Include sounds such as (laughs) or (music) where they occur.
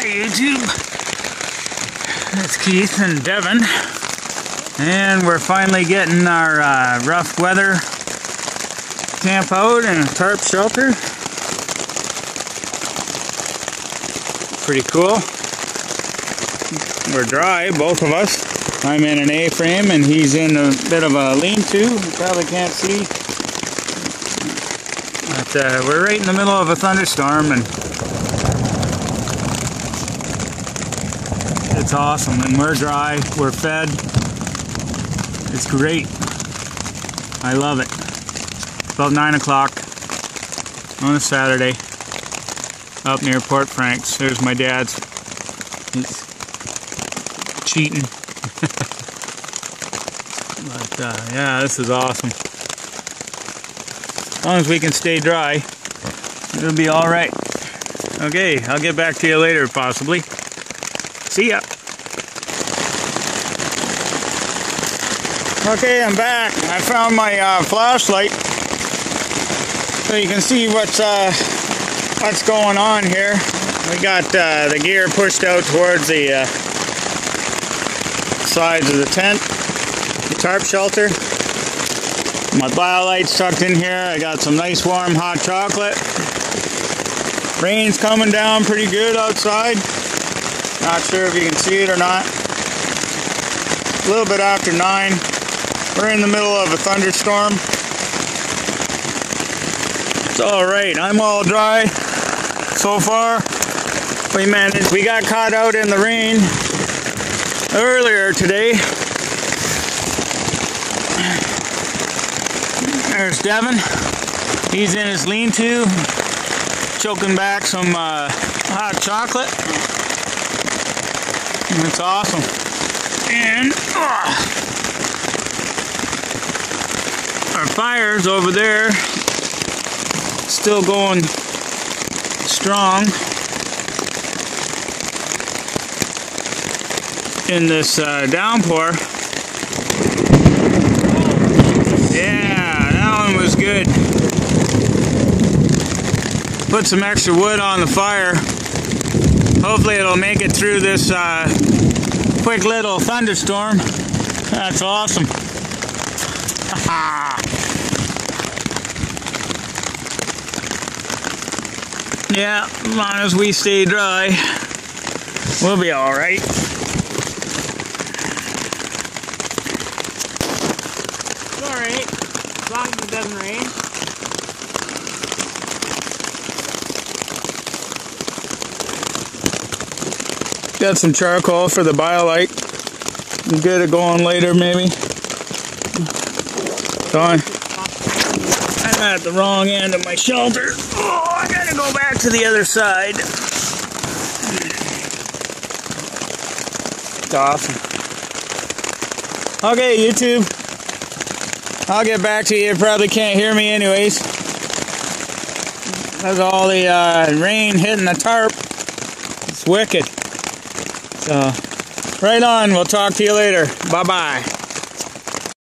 Hi YouTube. It's Keith and Devin. And we're finally getting our uh, rough weather camp out in a tarp shelter. Pretty cool. We're dry, both of us. I'm in an A-frame and he's in a bit of a lean-to. You probably can't see. But uh, we're right in the middle of a thunderstorm and it's awesome. And we're dry, we're fed. It's great. I love it. About 9 o'clock on a Saturday up near Port Franks. There's my dad's. He's cheating. (laughs) but uh, yeah, this is awesome. As long as we can stay dry, it'll be all right. Okay, I'll get back to you later, possibly. See ya. Okay, I'm back. I found my uh, flashlight, so you can see what's uh, what's going on here. We got uh, the gear pushed out towards the uh, sides of the tent, the tarp shelter. My BioLite's tucked in here. I got some nice warm hot chocolate. Rain's coming down pretty good outside. Not sure if you can see it or not. A little bit after 9. We're in the middle of a thunderstorm. It's alright. I'm all dry so far. We managed. We got caught out in the rain earlier today. There's Devin. He's in his lean-to, choking back some uh, hot chocolate. It's awesome. And uh, fire's over there, still going strong in this uh, downpour. Yeah, that one was good. Put some extra wood on the fire. Hopefully it'll make it through this uh, quick little thunderstorm. That's awesome. (laughs) yeah, as long as we stay dry, we'll be alright. It's alright, as long as it doesn't rain. Got some charcoal for the BioLite. Get it going later, maybe. Going. I'm at the wrong end of my shelter. Oh, I gotta go back to the other side. It's awesome. Okay, YouTube. I'll get back to you. You probably can't hear me anyways. That's all the uh, rain hitting the tarp. It's wicked. So, right on. We'll talk to you later. Bye bye.